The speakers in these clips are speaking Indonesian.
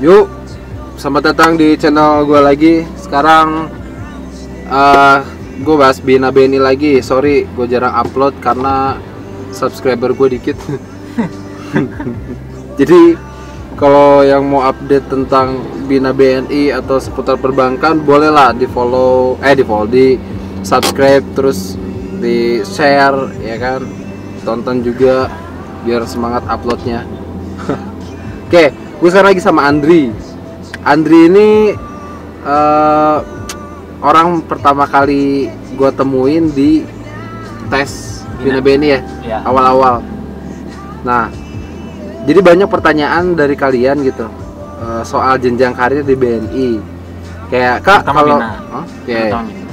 Yuk, selamat datang di channel gue lagi. Sekarang uh, gue bahas Bina BNI lagi. Sorry, gue jarang upload karena subscriber gue dikit. Jadi kalau yang mau update tentang Bina BNI atau seputar perbankan, bolehlah di follow, eh di follow, di subscribe, terus di share, ya kan. Tonton juga biar semangat uploadnya. Oke, gue sekarang lagi sama Andri. Andri ini eh, orang pertama kali gue temuin di tes Bina BNI ya, Iya. awal-awal. Nah, jadi banyak pertanyaan dari kalian gitu eh, soal jenjang karir di BNI. Kayak kak kalau? Oke. Terutama Bina.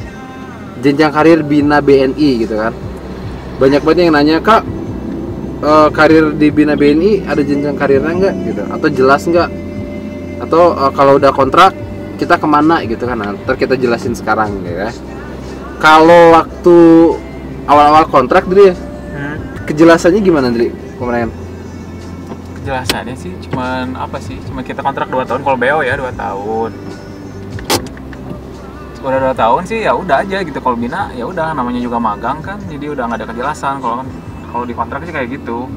jenjang karir Bina BNI gitu kan. Banyak banget yang nanya kak eh, karir di Bina BNI ada jenjang karirnya nggak gitu? Atau jelas nggak? Atau eh, kalau udah kontrak kita ke mana gitu kan? Ntar kita jelasin sekarang gitu ya. Kalau waktu awal-awal kontrak Dri Hmm, kejelasannya gimana Dri? Kemarin kejelasannya sih cuman apa sih? Cuma kita kontrak 2 tahun kalau BO ya 2 tahun. Udah dua tahun sih ya udah aja gitu. Kalau bina ya udah namanya juga magang kan jadi udah nggak ada kejelasan. Kalau kan kalau di kontrak sih kayak gitu.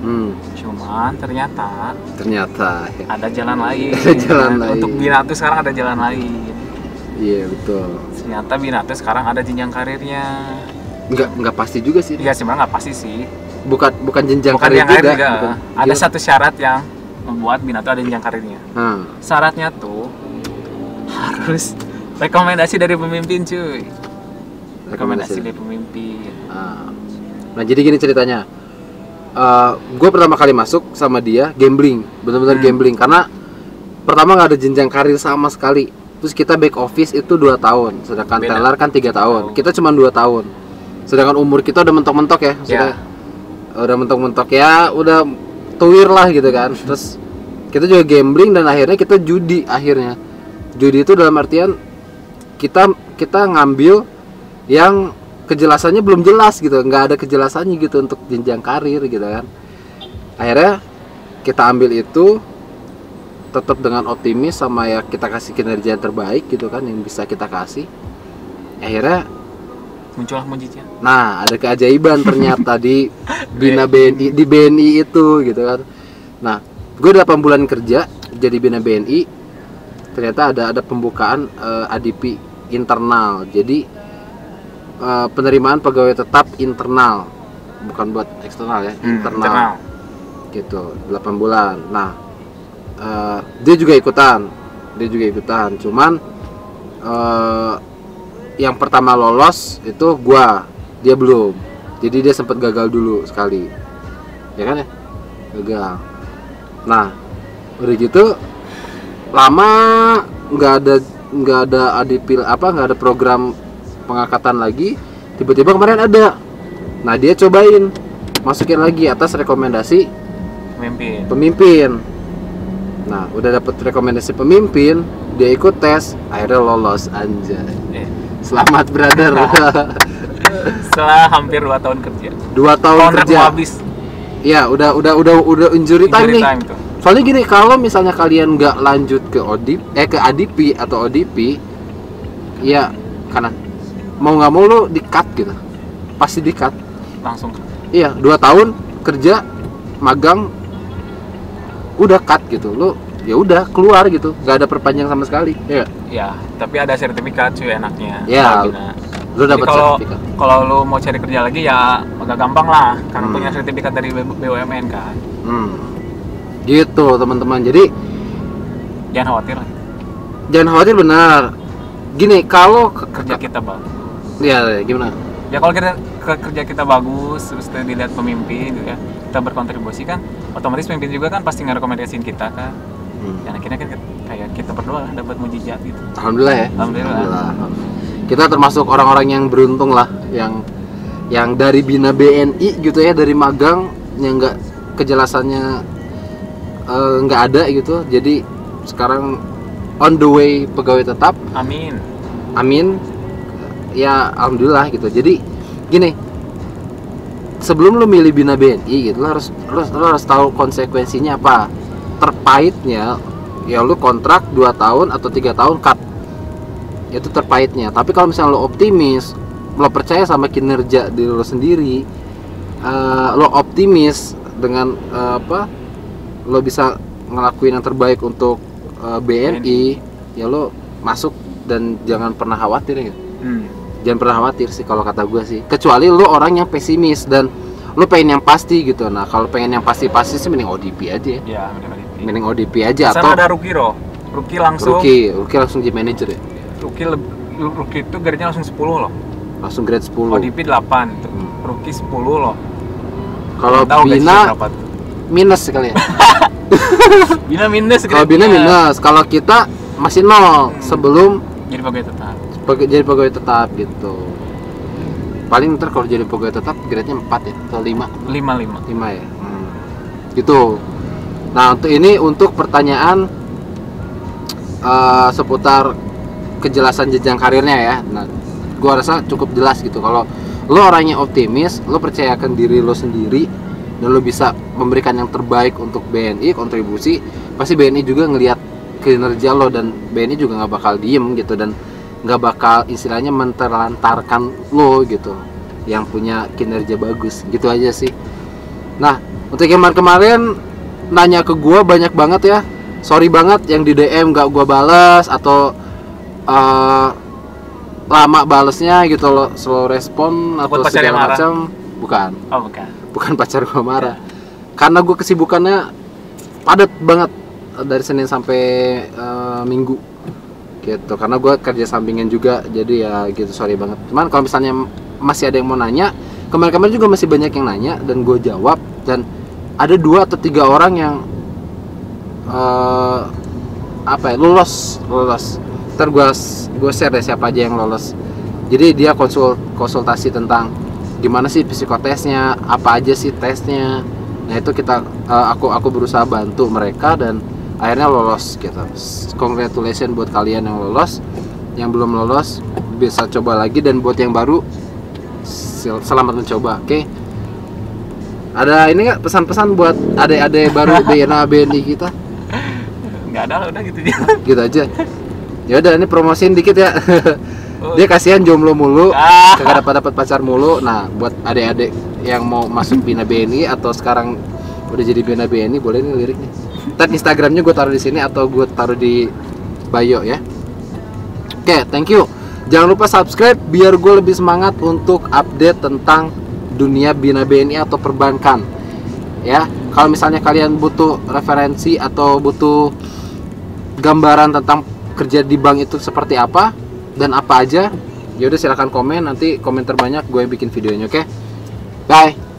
Hmm, cuman ternyata ternyata ya. ada jalan lain. Ada jalan lain. untuk bina tuh sekarang ada jalan lain. Iya betul. Ternyata bina tuh sekarang ada jenjang karirnya. Nggak nggak pasti juga sih. Iya sebenarnya nggak pasti sih. Bukan bukan jenjang bukan karir juga, juga. Bukan. ada Gimana? satu syarat yang membuat bina tuh ada jenjang karirnya. Nah, syaratnya tuh harus rekomendasi dari pemimpin cuy. Rekomendasi. Dari pemimpin. Nah, nah, jadi gini ceritanya. gue pertama kali masuk sama dia gambling, benar-benar Hmm. gambling karena pertama nggak ada jenjang karir sama sekali. Terus kita back office itu dua tahun, sedangkan Beda. teller kan tiga tahun. Oh. Kita cuma dua tahun. Sedangkan umur kita udah mentok-mentok ya, sudah udah mentok-mentok ya, udah tuir lah gitu kan. Terus kita juga gambling dan akhirnya kita judi akhirnya. Judi itu dalam artian kita kita ngambil yang kejelasannya belum jelas gitu. Nggak ada kejelasannya gitu untuk jenjang karir gitu kan. Akhirnya kita ambil itu tetap dengan optimis sama ya kita kasih kinerja yang terbaik gitu kan yang bisa kita kasih. Akhirnya muncullah mujizat nah ada keajaiban ternyata di bina BNI di BNI itu gitu kan. Nah gue 8 bulan kerja jadi bina BNI ternyata ada ada pembukaan eh, ADP internal. Jadi eh, penerimaan pegawai tetap internal bukan buat eksternal ya Hmm, internal. gitu 8 bulan. Nah eh, dia juga ikutan dia juga ikutan. Cuman eh, yang pertama lolos itu gua dia belum. Jadi dia sempat gagal dulu sekali. Ya kan ya? Gagal. Nah udah gitu lama nggak ada nggak ada adipil apa nggak ada program pengangkatan lagi tiba-tiba kemarin ada. Nah dia cobain masukin lagi atas rekomendasi pemimpin. pemimpin. Nah udah dapet rekomendasi pemimpin dia ikut tes akhirnya lolos anjay. Eh, selamat brother. Setelah hampir 2 tahun kerja. Dua tahun kontrak kerja. habis. Ya udah udah udah udah injury time injury nih. time tuh. Soalnya gini kalau misalnya kalian nggak lanjut ke odip eh ke ADP atau ODP ya karena mau nggak mau lo di cut gitu. Pasti di cut langsung. Iya dua tahun kerja magang udah cut gitu. Lo ya udah keluar gitu. Nggak ada perpanjang sama sekali. Ya ya tapi ada sertifikat cuy enaknya. Ya, lo Jadi dapat sertifikat. kalau lu mau cari kerja lagi ya agak gampang lah karena Hmm. punya sertifikat dari BUMN kan. Hmm. gitu teman-teman. Jadi jangan khawatir. Jangan khawatir benar. Gini kalau ke- kerja kita bagus ya gimana? Ya kalau kita ke- kerja kita bagus terus kita dilihat pemimpin gitu kan kita berkontribusi kan otomatis pemimpin juga kan pasti ngerekomendasiin kita kan. Hmm. dan akhirnya kan kayak kita berdua lah dapat mujizat gitu. Alhamdulillah ya. Alhamdulillah. kita termasuk orang-orang yang beruntung lah yang yang dari bina BNI gitu ya dari magang yang nggak kejelasannya eh, nggak ada gitu. Jadi sekarang on the way pegawai tetap. Amin. Amin ya alhamdulillah gitu. Jadi gini sebelum lu milih bina BNI gitu lo harus lo, lo harus tahu konsekuensinya apa. Terpaitnya ya lu kontrak 2 tahun atau tiga tahun cut. Itu terpaitnya tapi kalau misalnya lo optimis lo percaya sama kinerja diri lo sendiri eh, lo optimis dengan eh, apa lo bisa ngelakuin yang terbaik untuk eh, BNI ya lo masuk dan jangan pernah khawatir ya Hmm. Jangan pernah khawatir sih kalau kata gue sih kecuali lo orang yang pesimis dan lo pengen yang pasti gitu nah kalau pengen yang pasti-pasti sih mending ODP aja Ya, benar benar. mending ODP aja Sama atau ada rookie Ro. Rookie langsung rookie rookie langsung jadi manager ya leb- rookie itu grade-nya langsung 10 loh. langsung grade 10 ODP 8 itu. Hmm. Rookie 10 loh. kalau Bina minus sekali ya Bina minus kalau Bina minus kalau kita masih nol sebelum Jadi pegawai tetap. Jadi pegawai tetap gitu. Paling ntar kalau jadi pegawai tetap grade nya 4 ya atau 5 5 5. 5 ya? Hmm. gitu. Nah untuk ini untuk pertanyaan eh, seputar kejelasan jenjang karirnya ya. Nah gua rasa cukup jelas gitu. Kalau lo orangnya optimis lo percayakan diri lo sendiri dan lo bisa memberikan yang terbaik untuk BNI kontribusi pasti BNI juga ngelihat kinerja lo dan BNI juga nggak bakal diem gitu. Dan nggak bakal istilahnya menterlantarkan lo gitu yang punya kinerja bagus gitu aja sih Nah, untuk yang kemarin nanya ke gua banyak banget ya. Sorry banget yang di DM gak gua balas atau eh, lama balesnya gitu loh, slow respon atau pacar segala macam. Bukan, Oh, bukan. bukan pacar gua marah. Karena gua kesibukannya padat banget dari Senin sampai eh, Minggu gitu. Karena gua kerja sampingan juga jadi ya gitu sorry banget. Cuman kalau misalnya masih ada yang mau nanya kemarin-kemarin juga masih banyak yang nanya dan gue jawab dan ada dua atau tiga orang yang eh apa ya lolos lolos. Ntar gue gue share deh siapa aja yang lolos. Jadi dia konsul konsultasi tentang gimana sih psikotesnya apa aja sih tesnya. Nah itu kita eh, aku aku berusaha bantu mereka dan akhirnya lolos gitu. Congratulations buat kalian yang lolos. Yang belum lolos bisa coba lagi. Dan buat yang baru selamat mencoba oke? Ada ini nggak pesan-pesan buat adik-adik baru BNA BNI kita? Enggak ada lah udah gitu dia. gitu aja. Ya udah ini promosiin dikit ya. Oh. dia kasihan jomblo mulu Ah. kagak dapat dapat pacar mulu. Nah buat adik-adik yang mau masuk Bina BNI atau sekarang udah jadi Bina BNI boleh nih lirik ntar Instagramnya gue taruh di sini atau gue taruh di bio ya. Oke thank you. Jangan lupa subscribe biar gue lebih semangat untuk update tentang dunia Bina BNI atau perbankan. Ya kalau misalnya kalian butuh referensi atau butuh gambaran tentang kerja di bank itu seperti apa dan apa aja ya udah silahkan komen. Nanti komen terbanyak gue bikin videonya oke? Bye